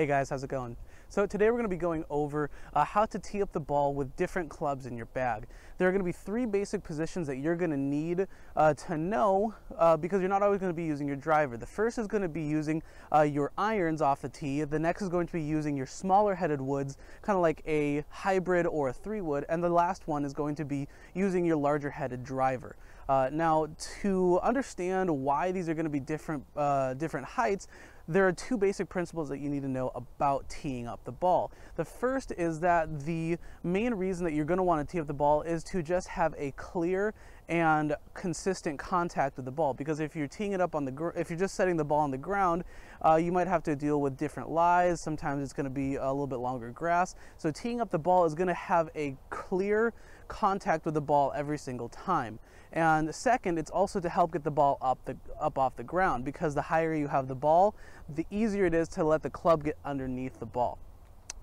Hey guys, how's it going? So today we're going to be going over uh, how to tee up the ball with different clubs in your bag. There are going to be three basic positions that you're going to need uh, to know uh, because you're not always going to be using your driver. The first is going to be using uh, your irons off the tee. The next is going to be using your smaller headed woods, kind of like a hybrid or a three wood. And the last one is going to be using your larger headed driver. Uh, now, to understand why these are going to be different, uh, different heights, there are two basic principles that you need to know about teeing up the ball. The first is that the main reason that you're going to want to tee up the ball is to just have a clear and consistent contact with the ball because if you're teeing it up on the if you're just setting the ball on the ground uh, you might have to deal with different lies sometimes it's going to be a little bit longer grass so teeing up the ball is going to have a clear contact with the ball every single time and second, it's also to help get the ball up, the, up off the ground because the higher you have the ball, the easier it is to let the club get underneath the ball.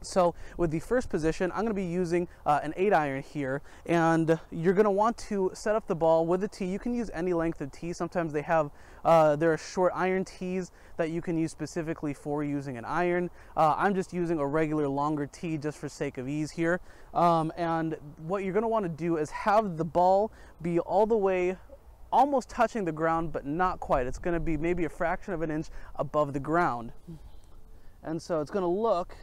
So with the first position, I'm going to be using uh, an 8 iron here and you're going to want to set up the ball with a tee. You can use any length of tee. Sometimes they have, uh, there are short iron tees that you can use specifically for using an iron. Uh, I'm just using a regular longer tee just for sake of ease here. Um, and what you're going to want to do is have the ball be all the way almost touching the ground but not quite. It's going to be maybe a fraction of an inch above the ground. And so it's going to look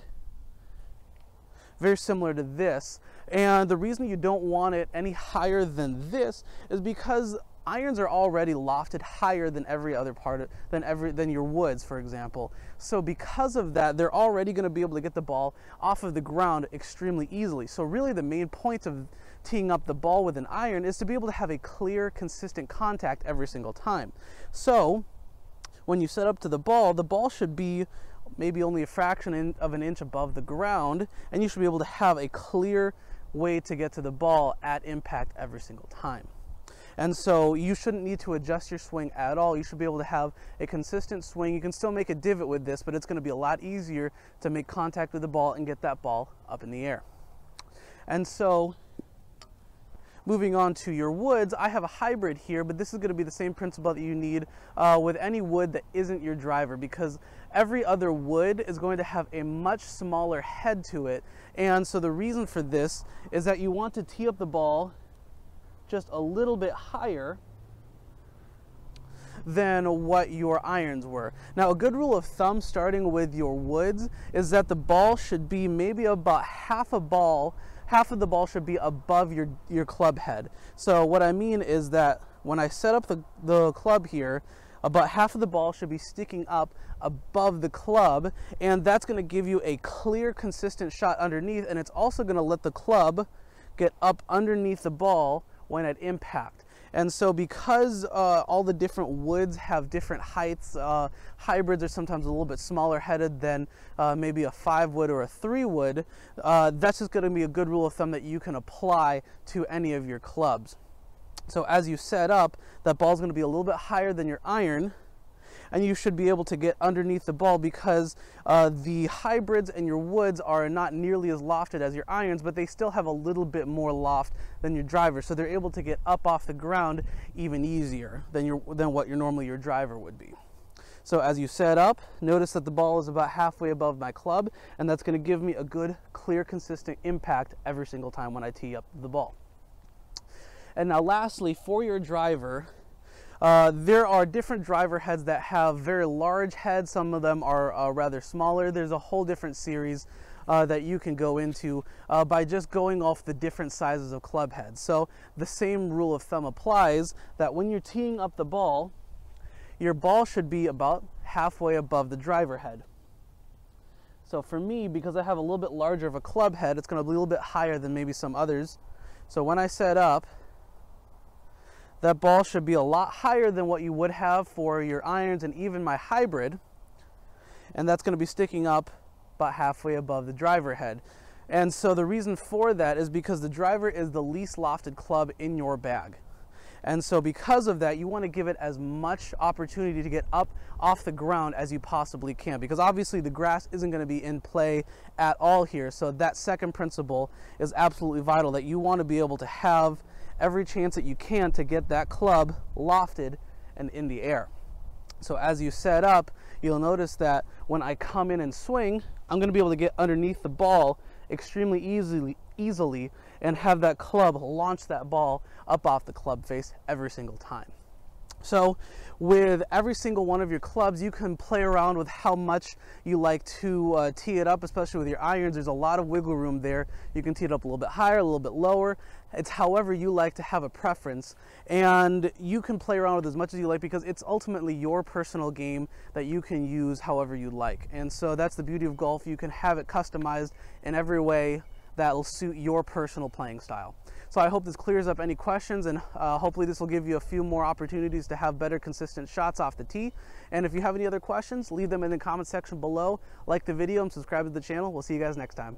very similar to this. And the reason you don't want it any higher than this is because irons are already lofted higher than every other part of, than every than your woods for example. So because of that they're already going to be able to get the ball off of the ground extremely easily. So really the main point of teeing up the ball with an iron is to be able to have a clear consistent contact every single time. So when you set up to the ball the ball should be maybe only a fraction of an inch above the ground, and you should be able to have a clear way to get to the ball at impact every single time. And so you shouldn't need to adjust your swing at all. You should be able to have a consistent swing. You can still make a divot with this, but it's going to be a lot easier to make contact with the ball and get that ball up in the air. And so Moving on to your woods, I have a hybrid here, but this is going to be the same principle that you need uh, with any wood that isn't your driver because every other wood is going to have a much smaller head to it. And so the reason for this is that you want to tee up the ball just a little bit higher than what your irons were. Now a good rule of thumb starting with your woods is that the ball should be maybe about half a ball half of the ball should be above your, your club head. So what I mean is that when I set up the, the club here, about half of the ball should be sticking up above the club and that's going to give you a clear consistent shot underneath and it's also going to let the club get up underneath the ball when at impact. And so because uh, all the different woods have different heights, uh, hybrids are sometimes a little bit smaller headed than uh, maybe a five wood or a three wood, uh, that's just gonna be a good rule of thumb that you can apply to any of your clubs. So as you set up, that ball's gonna be a little bit higher than your iron, and you should be able to get underneath the ball because uh, the hybrids and your woods are not nearly as lofted as your irons, but they still have a little bit more loft than your driver. So they're able to get up off the ground even easier than, your, than what your normally your driver would be. So as you set up, notice that the ball is about halfway above my club, and that's gonna give me a good, clear, consistent impact every single time when I tee up the ball. And now lastly, for your driver, uh, there are different driver heads that have very large heads. Some of them are uh, rather smaller. There's a whole different series uh, that you can go into uh, by just going off the different sizes of club heads. So the same rule of thumb applies that when you're teeing up the ball, your ball should be about halfway above the driver head. So for me, because I have a little bit larger of a club head, it's going to be a little bit higher than maybe some others. So when I set up, that ball should be a lot higher than what you would have for your irons and even my hybrid. And that's going to be sticking up about halfway above the driver head. And so the reason for that is because the driver is the least lofted club in your bag. And so because of that, you want to give it as much opportunity to get up off the ground as you possibly can because obviously the grass isn't going to be in play at all here. So that second principle is absolutely vital that you want to be able to have every chance that you can to get that club lofted and in the air. So as you set up, you'll notice that when I come in and swing, I'm gonna be able to get underneath the ball extremely easily, easily and have that club launch that ball up off the club face every single time. So with every single one of your clubs, you can play around with how much you like to uh, tee it up, especially with your irons. There's a lot of wiggle room there. You can tee it up a little bit higher, a little bit lower. It's however you like to have a preference. And you can play around with as much as you like because it's ultimately your personal game that you can use however you like. And so that's the beauty of golf. You can have it customized in every way that will suit your personal playing style. So I hope this clears up any questions and uh, hopefully this will give you a few more opportunities to have better consistent shots off the tee. And if you have any other questions, leave them in the comment section below. Like the video and subscribe to the channel. We'll see you guys next time.